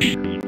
you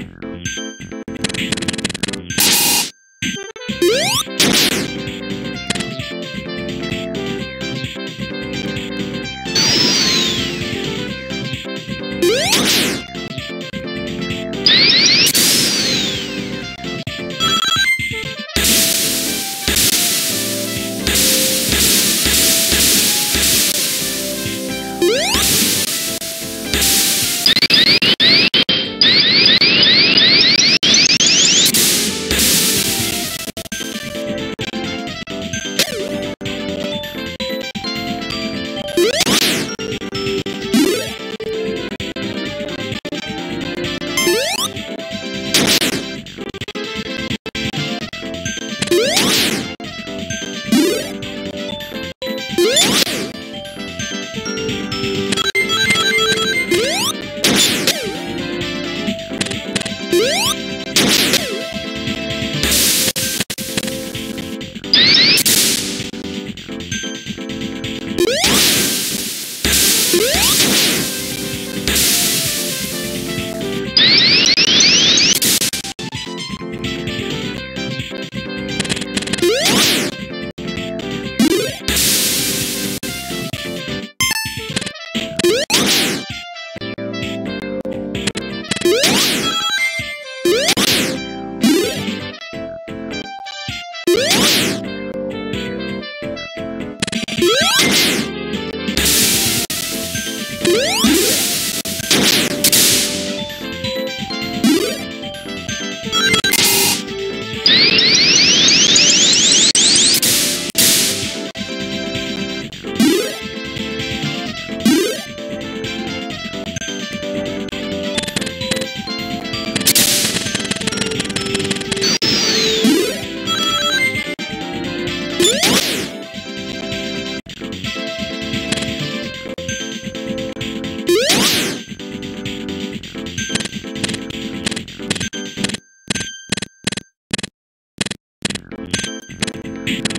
Thank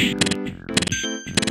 you.